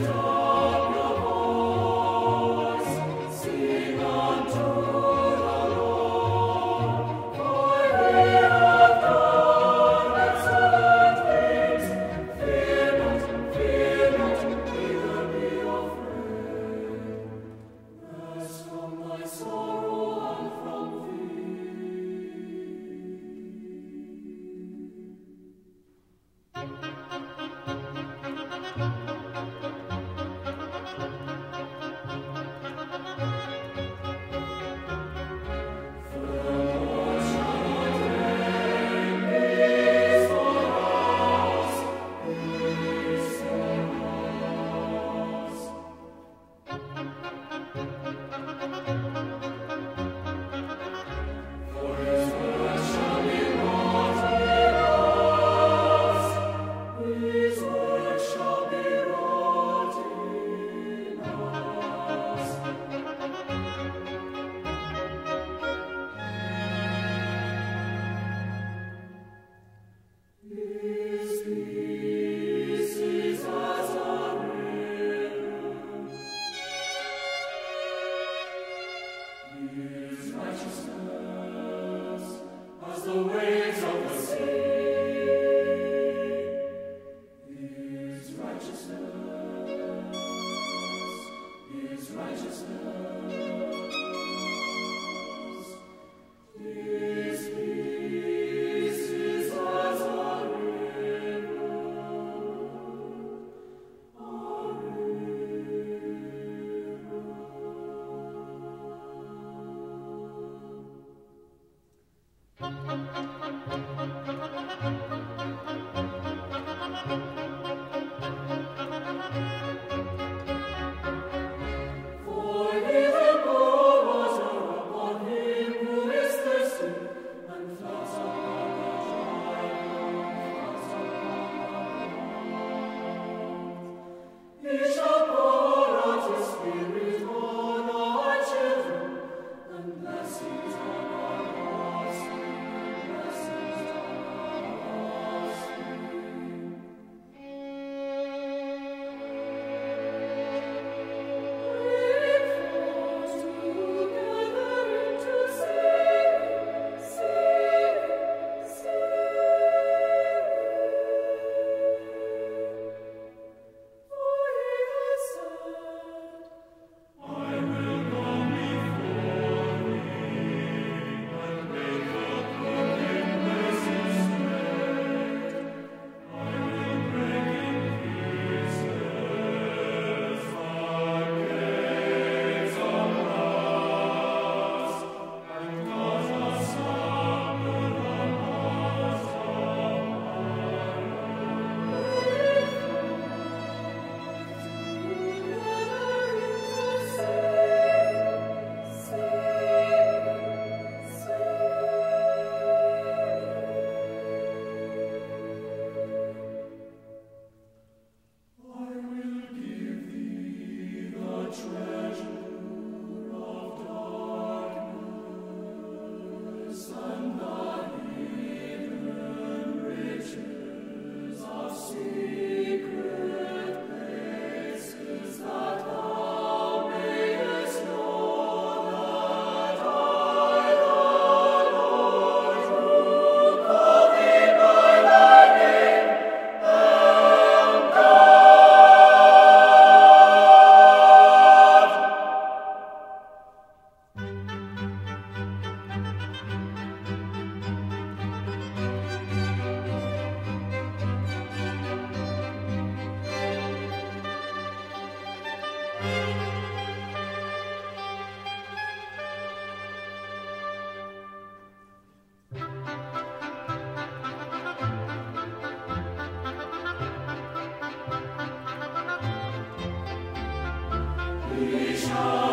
Lord. 一场